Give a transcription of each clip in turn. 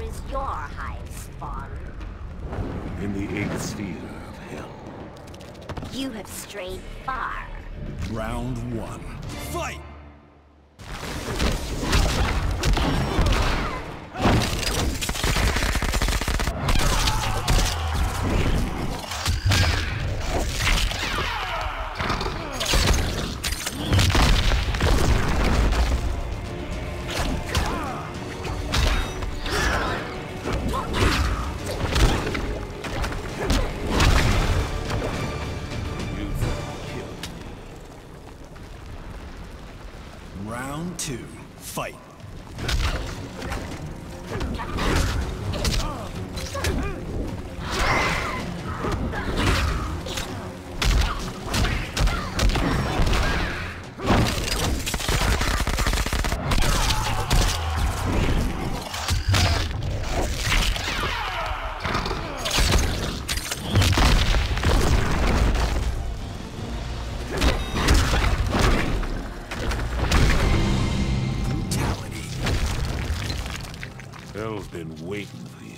is your hive spawn? In the eighth sphere of hell. You have strayed far. Round one. Fight! Round two. Fight. Hell's been waiting for you.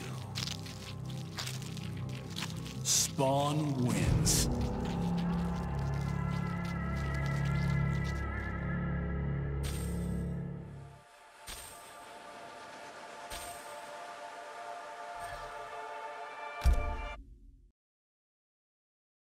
Spawn wins.